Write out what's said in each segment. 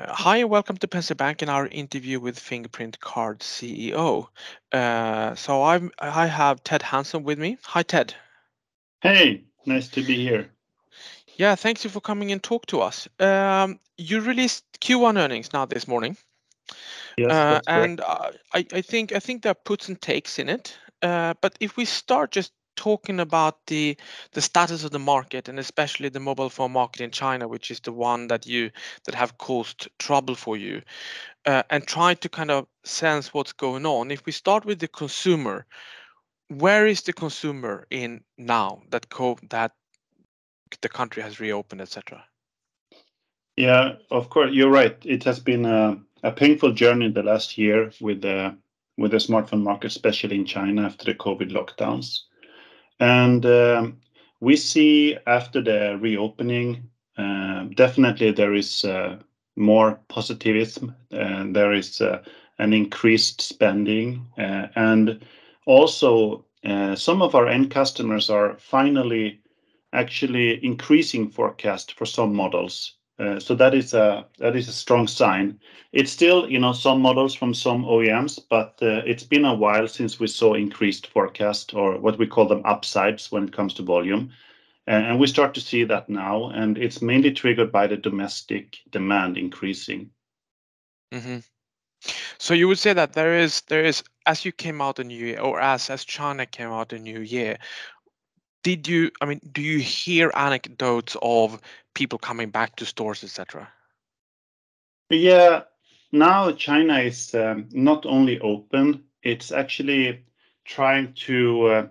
Uh, hi, and welcome to Penser Bank and our interview with Fingerprint Card CEO. Uh, so I'm I have Ted Hansson with me. Hi, Ted. Hey, nice to be here. Yeah, thank you for coming and talk to us. Um, you released Q1 earnings now this morning. Yes, uh, and correct. I think I think there are puts and takes in it. But if we start just talking about the the status of the market, and especially the mobile phone market in China, which is the one that you that have caused trouble for you, uh, and try to kind of sense what's going on. If we start with the consumer, where is the consumer in now that co- that the country has reopened, etc. Yeah, of course, you're right. It has been a a painful journey the last year with the smartphone market, especially in China after the COVID lockdowns. And um, we see after the reopening, um, definitely there is uh, more positivism, and there is uh, an increased spending. Uh, and also, some of our end customers are finally actually increasing forecast for some models. Uh, so that is a strong sign. It's still you know, some models from some OEMs, but uh, it's been a while since we saw increased forecast or what we call them upsides when it comes to volume. And we start to see that now, and it's mainly triggered by the domestic demand increasing. Mm-hmm. So you would say that there is, as you came out the new year, or as as China came out the new year, do you hear anecdotes of people coming back to stores, etc? Yeah. Now China is um, not only open, it's actually trying to uh,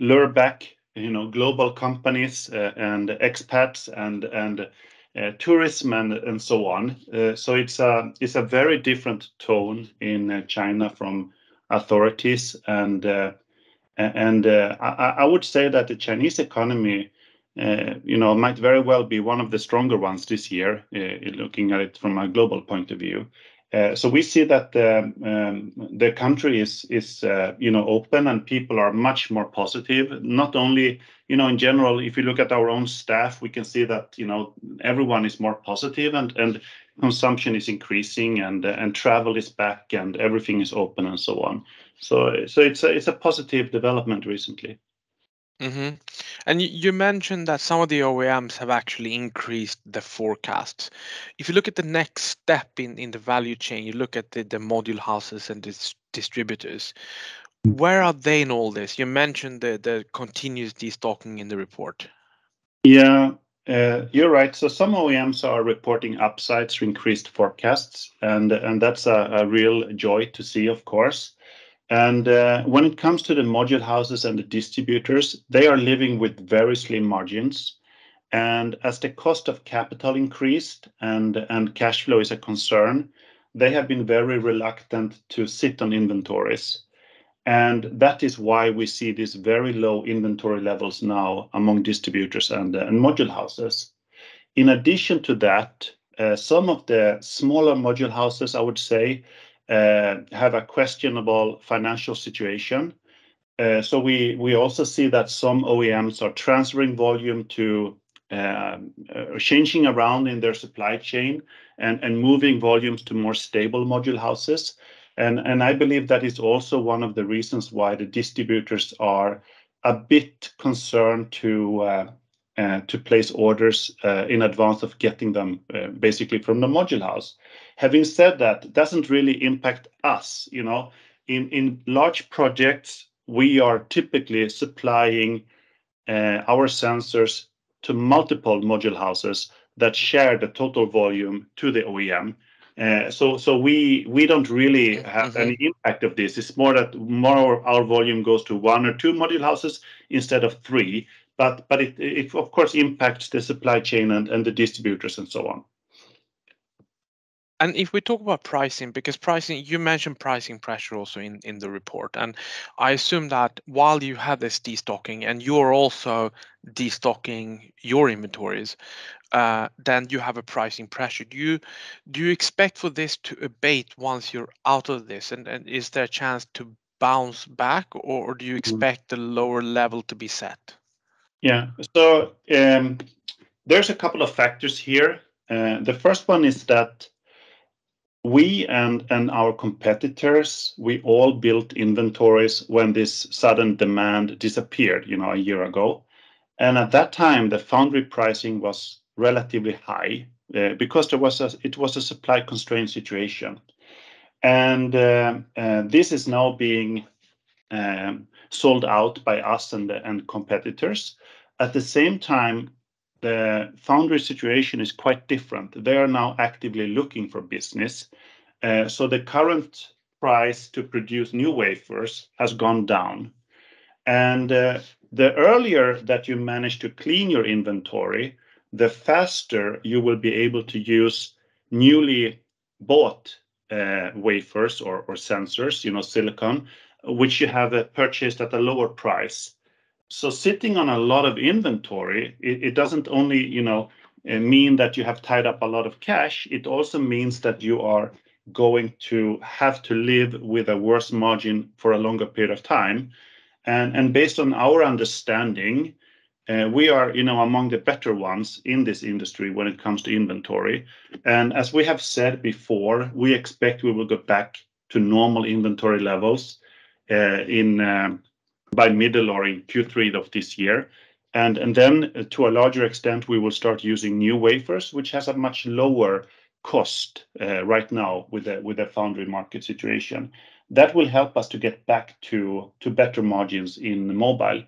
lure back you know global companies uh, and expats and and uh, tourism and and so on. So it's a very different tone in China from authorities, and Uh, I I, would say that the Chinese economy uh, you know, might very well be one of the stronger ones this year, uh, looking at it from a global point of view. Uh, so we see that the the country is is you know open and people are much more positive. Not only you know in general, if you look at our own staff, we can see that you know everyone is more positive and and consumption is increasing and travel is back and everything is open and so on. So so it's a it's a positive development recently. Mm-hmm. And you mentioned that some of the OEMs have actually increased the forecasts. If you look at the next step in in the value chain, you look at the the module houses and distributors, where are they in all this? You mentioned the the continuous destocking in the report. Yeah. Uh, you're right. So some OEMs are reporting upsides to increased forecasts, and that's a real joy to see, of course. And uh, when it comes to the module houses and the distributors, they are living with very slim margins. And as the cost of capital increased and cash flow is a concern, they have been very reluctant to sit on inventories. And that is why we see these very low inventory levels now among distributors and uh, module houses. In addition to that, uh, some of the smaller module houses, I would say, Uh, have a questionable financial situation. Uh, so we also see that some OEMs are transferring volume to um, uh, changing around in their supply chain and moving volumes to more stable module houses. And I believe that is also one of the reasons why the distributors are a bit concerned to Uh, place orders uh, in advance of getting them uh, basically from the module house. Having said that, doesn't really impact us. You know, in large projects, we are typically supplying our sensors to multiple module houses that share the total volume to the OEM. So, so we we don't really have any mm-hmm. impact of this. It's more that more our volume goes to one or two module houses instead of three. But it, of course, impacts the supply chain and the distributors and so on. And if we talk about pricing, because pricing, you mentioned pricing pressure also in the report, and I assume that while you have this destocking and you're also destocking your inventories, uh, then you have a pricing pressure. Do you expect for this to abate once you're out of this? Is there a chance to bounce back, or do you mm-hmm. expect the lower level to be set? Yeah. So um, there's a couple of factors here. Uh, the first one is that we and and our competitors, we all built inventories when this sudden demand disappeared, you know, a year ago. And at that time, the foundry pricing was relatively high uh, because there was a, it was a supply constraint situation. And uh, this is now being um, sold out by us and competitors. At the same time, the foundry situation is quite different. They are now actively looking for business. Uh, so the current price to produce new wafers has gone down. And uh, the earlier that you manage to clean your inventory, the faster you will be able to use newly bought uh, wafers or sensors, you know, silicon, which you have purchased at a lower price. So sitting on a lot of inventory, it doesn't only, you know, uh, mean that you have tied up a lot of cash, it also means that you are going to have to live with a worse margin for a longer period of time. And, and based on our understanding, uh, we are, you know, among the better ones in this industry when it comes to inventory. And as we have said before, we expect we will go back to normal inventory levels uh, by middle or in Q3 of this year. And then uh, to a larger extent, we will start using new wafers, which has a much lower cost uh, right now with the foundry market situation. That will help us to get back to better margins in mobile.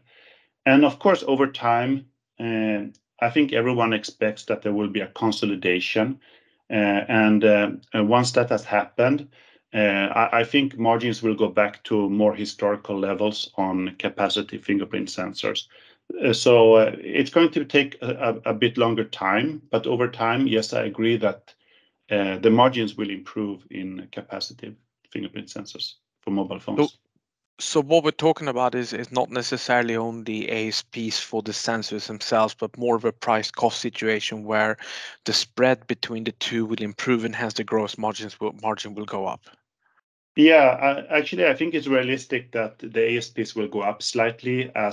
And of course, over time, uh, I think everyone expects that there will be a consolidation. And once that has happened, Uh, I think margins will go back to more historical levels on capacitive fingerprint sensors. Uh, so uh, it's going to take a bit longer time, but over time, yes, I agree that the margins will improve in capacitive fingerprint sensors for mobile phones. So what we're talking about is not necessarily only ASPs for the sensors themselves, but more of a price cost situation where the spread between the two will improve and hence the gross margins margin will go up. Yeah. Actually, I think it's realistic that the ASPs will go up slightly uh,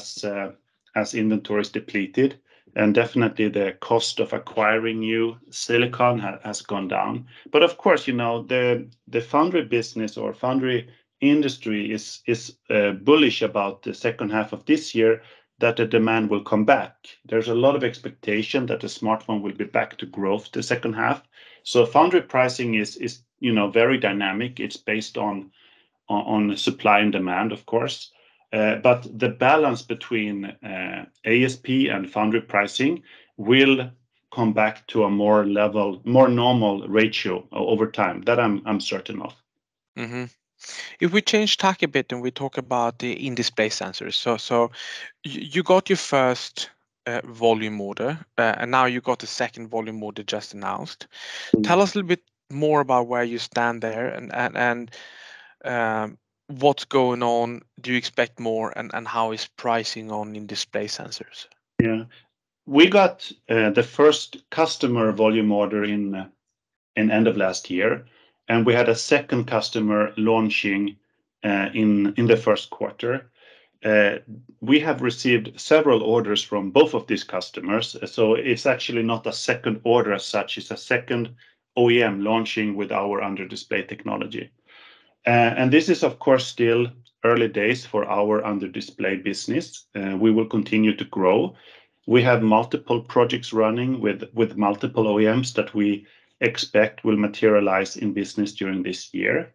as inventory is depleted, and definitely the cost of acquiring new silicon has gone down. But of course, you know, the foundry business or foundry industry is is uh, bullish about the second half of this year that the demand will come back. There's a lot of expectation that the smartphone will be back to growth the second half. So foundry pricing is, you know, very dynamic. It's based on on supply and demand, of course. Uh, but the balance between uh, ASP and foundry pricing will come back to a more level, more normal ratio over time. That I'm I'm certain of. Mm-hmm. If we change tack a bit and we talk about the in-display sensors. So so you got your first uh, volume order, and now you got the second volume order just announced. Mm-hmm. Tell us a little bit more about where you stand there and and and um, what's going on. Do you expect more, and and how is pricing on in-display sensors? Yeah. We got uh, the first customer volume order in uh, in end of last year, and we had a second customer launching uh, in the first quarter. We have received several orders from both of these customers, so it's actually not a second order as such. It's a second OEM launching with our under-display technology. Uh, and this is of course still early days for our under-display business. Uh, we will continue to grow. We have multiple projects running with multiple OEMs that we expect will materialize in business during this year.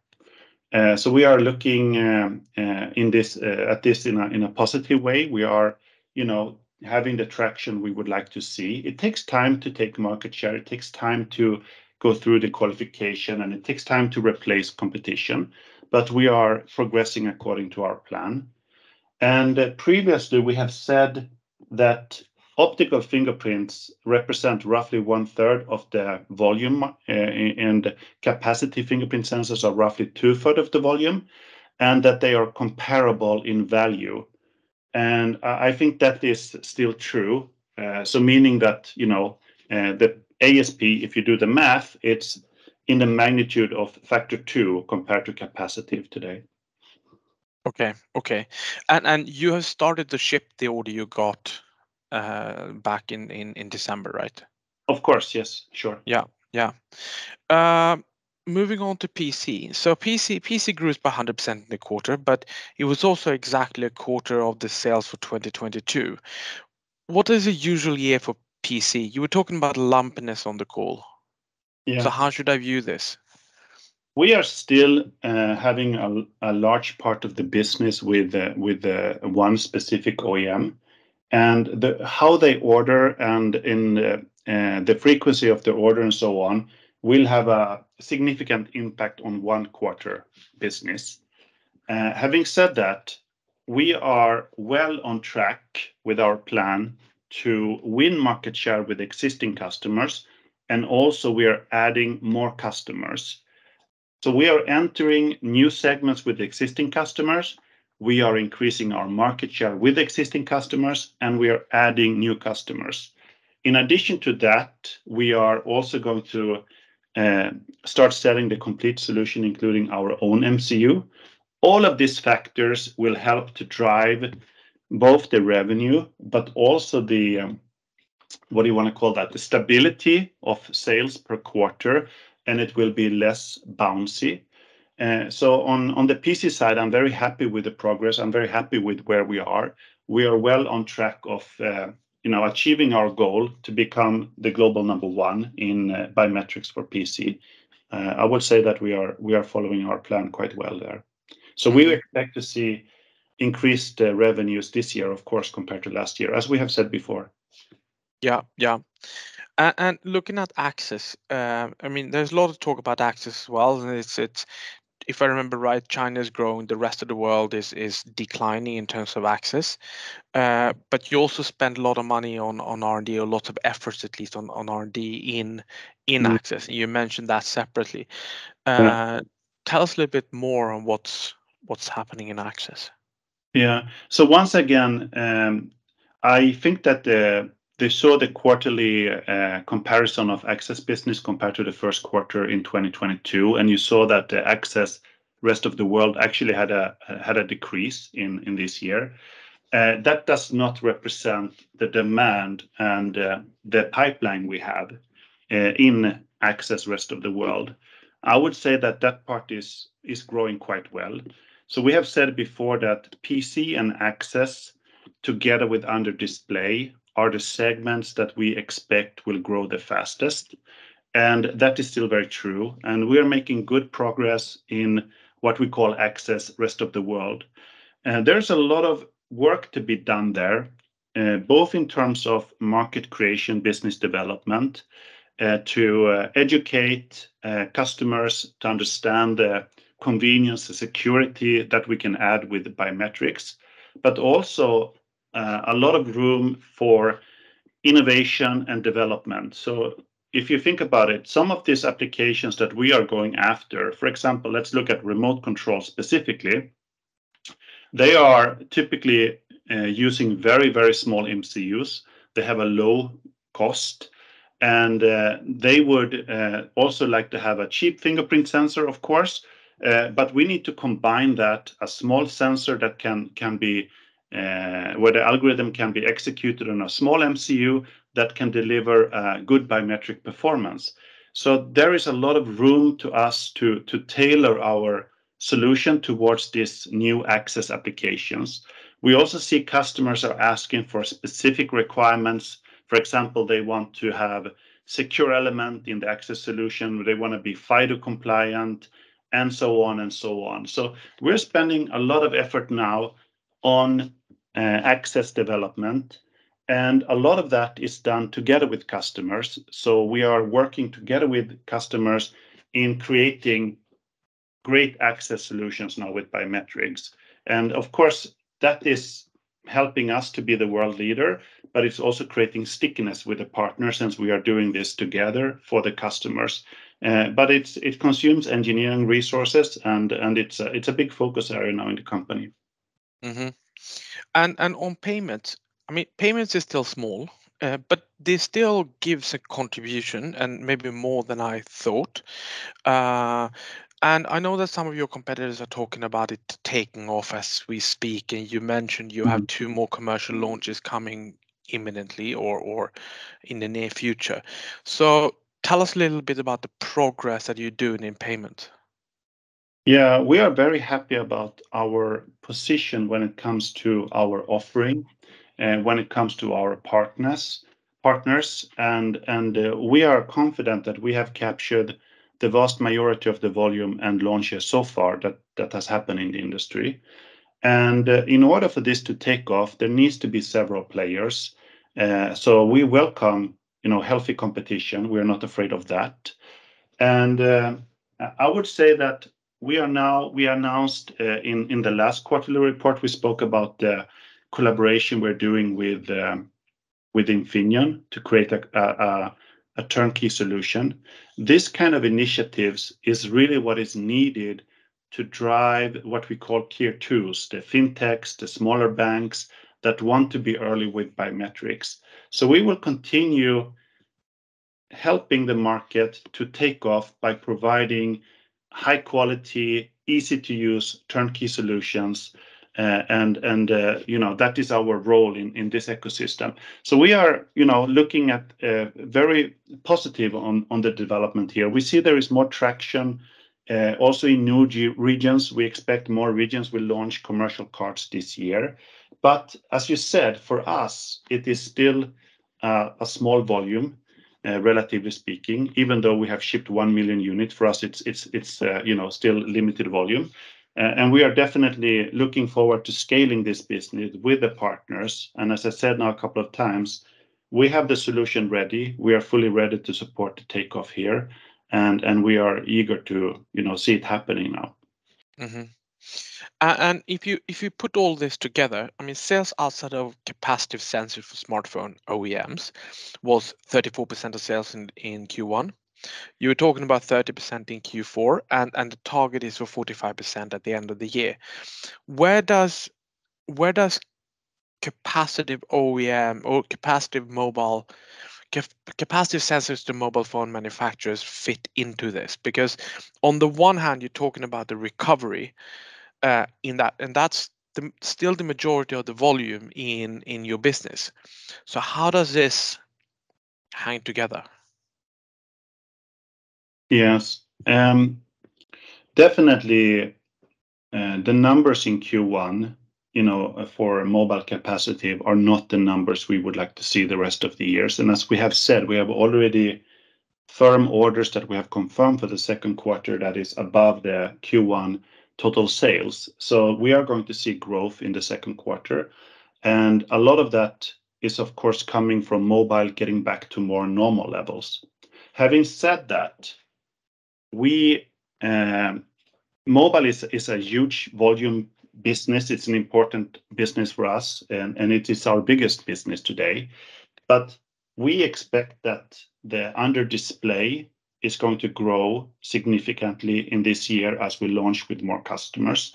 Uh, so we are looking in this at this in a positive way. We are, you know, having the traction we would like to see. It takes time to take market share. It takes time to go through the qualification, and it takes time to replace competition. But we are progressing according to our plan. And uh, previously, we have said that optical fingerprints represent roughly one-third of the volume, uh, and capacitive fingerprint sensors are roughly two-thirds of the volume, and that they are comparable in value. And uh, I think that is still true. So meaning that, you know, the ASP, if you do the math, it's in the magnitude of factor two compared to capacitive today. Okay. Okay, and and you have started to ship the order you got back in December, right? Of course, yes. Sure. Yeah. Yeah. Uh, moving on to PC. So PC PC grew by 100% in the quarter, but it was also exactly a quarter of the sales for 2022. What is a usual year for PC? You were talking about lumpiness on the call. Yeah. So how should I view this? We are still uh, having a large part of the business with with one specific OEM. And the, how they order and in uh, the frequency of the order and so on will have a significant impact on one quarter business. Uh, having said that, we are well on track with our plan to win market share with existing customers, and also we are adding more customers. So we are entering new segments with existing customers, we are increasing our market share with existing customers, and we are adding new customers. In addition to that, we are also going to uh, start selling the complete solution, including our own MCU. All of these factors will help to drive both the revenue, but also the, um, what do you wanna call that? The stability of sales per quarter, and it will be less bouncy. Uh, so on on the PC side, I'm very happy with the progress. I'm very happy with where we are. We are well on track of, uh, you know, achieving our goal to become the global number one in uh, biometrics for PC. Uh, I would say that we are we are following our plan quite well there. So we mm-hmm. expect to see increased uh, revenues this year, of course, compared to last year, as we have said before. Yeah. Yeah. And looking at access, um, I mean, there's a lot of talk about access as well, and it's if I remember right, China is growing, the rest of the world is declining in terms of access. Uh, but you also spend a lot of money on R&D, or lots of efforts at least on R&D in mm-hmm. access. You mentioned that separately. Uh, tell us a little bit more on what's happening in access. Yeah. So once again, um, I think that they saw the quarterly uh, comparison of access business compared to the first quarter in 2022, and you saw that the access rest of the world actually had a had a decrease in in this year. Uh, that does not represent the demand and uh, the pipeline we have in access rest of the world. I would say that that part is is growing quite well. So we have said before that PC and access together with under display are the segments that we expect will grow the fastest, and that is still very true. And we are making good progress in what we call access rest of the world. And there's a lot of work to be done there, uh, both in terms of market creation, business development, uh, to uh, educate customers to understand the convenience, security that we can add with biometrics, but also uh, a lot of room for innovation and development. So if you think about it, some of these applications that we are going after, for example, let's look at remote control specifically. They are typically uh, using very, very small MCUs. They have a low cost, and uh, they would also like to have a cheap fingerprint sensor, of course. Uh, but we need to combine that, a small sensor that can be uh, where the algorithm can be executed on a small MCU that can deliver uh, good biometric performance. So there is a lot of room to us to tailor our solution towards these new access applications. We also see customers are asking for specific requirements. For example, they want to have secure element in the access solution. They wanna be FIDO compliant, and so on and so on. So we're spending a lot of effort now on uh, access development, and a lot of that is done together with customers. So we are working together with customers in creating great access solutions now with biometrics. And of course, that is helping us to be the world leader, but it's also creating stickiness with the partners since we are doing this together for the customers. Uh, but it's, it consumes engineering resources and and it's a big focus area now in the company. Mm-hmm. And and on payments, I mean, payments is still small, uh, but this still gives a contribution and maybe more than I thought. Uh, and I know that some of your competitors are talking about it taking off as we speak, and you mentioned you have mm-hmm. two more commercial launches coming imminently or or in the near future. Tell us a little bit about the progress that you're doing in payment. Yeah, we are very happy about our position when it comes to our offering and when it comes to our partners. Partners. And uh, we are confident that we have captured the vast majority of the volume and launches so far that that has happened in the industry. And uh, in order for this to take off, there needs to be several players. Uh, so we welcome, you know, healthy competition. We are not afraid of that. And uh, I would say that we are now we announced uh, in the last quarterly report, we spoke about the collaboration we're doing with um, with Infineon to create a turnkey solution. This kind of initiatives is really what is needed to drive what we call tier twos, the fintechs, the smaller banks that want to be early with biometrics. So we will continue helping the market to take off by providing high quality, easy to use turnkey solutions. Uh, and and uh, You know, that is our role in in this ecosystem. So we are, you know, looking at uh, very positive on on the development here. We see there is more traction Uh, also in new regions. We expect more regions will launch commercial cards this year. But as you said, for us, it is still uh, a small volume, uh, relatively speaking. Even though we have shipped 1 million units, for us, it's, you know, still limited volume. And we are definitely looking forward to scaling this business with the partners. And as I said now a couple of times, we have the solution ready. We are fully ready to support the takeoff here, and and we are eager to, you know, see it happening now. Mm-hmm. And if you if you put all this together, I mean, sales outside of capacitive sensors for smartphone OEMs was 34% of sales in in Q1. You were talking about 30% in Q4, and and the target is for 45% at the end of the year. Where does where does capacitive OEM or capacitive mobile capacitive sensors to mobile phone manufacturers fit into this? Because on the one hand, you're talking about the recovery uh, in that, and that's still the majority of the volume in in your business. So how does this hang together? Yes. Um, definitely, uh, the numbers in Q1, you know, for mobile capacitive are not the numbers we would like to see the rest of the years. And as we have said, we have already firm orders that we have confirmed for the second quarter that is above the Q1 total sales. So we are going to see growth in the second quarter, and a lot of that is, of course, coming from mobile getting back to more normal levels. Having said that, we, eh, mobile is a huge volume business. It's an important business for us, and it is our biggest business today. But we expect that the under-display is going to grow significantly in this year as we launch with more customers.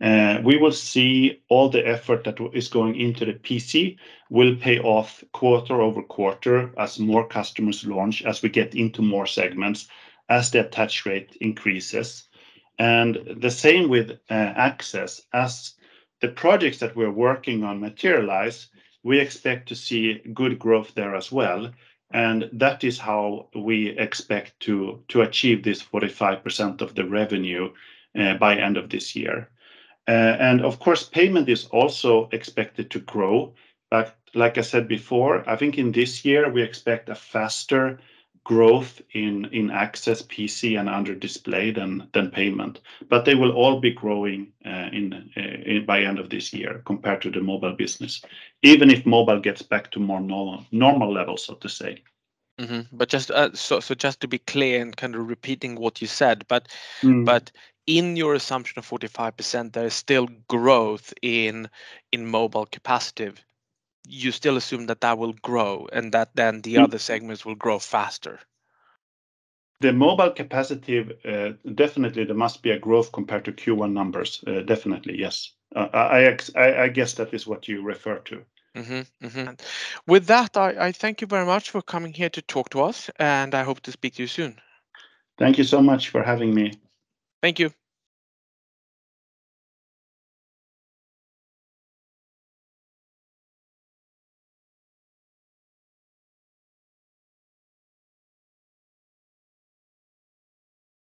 Uh, we will see all the effort that is going into the PC will pay off quarter-over-quarter as more customers launch, as we get into more segments, as the attach rate increases. And the same with uh, access. As the projects that we're working on materialize, we expect to see good growth there as well, and that is how we expect to achieve this 45% of the revenue uh, by end of this year. Uh, and of course, payment is also expected to grow. But like I said before, I think in this year, we expect a faster growth in access PC and under-display than payment. But they will all be growing uh, uh, in by end of this year compared to the mobile business, even if mobile gets back to more normal levels, so to say. Mm-hmm. But just uh, so so just to be clear and kind of repeating what you said. Mm In your assumption of 45%, there is still growth in in mobile capacitive. You still assume that that will grow and that then the mm. other segments will grow faster? The mobile capacitive, uh, definitely there must be a growth compared to Q1 numbers. Uh, definitely, yes. Uh, I I guess that is what you refer to. Mm-hmm, mm-hmm. With that, I thank you very much for coming here to talk to us, and I hope to speak to you soon. Thank you so much for having me. Thank you.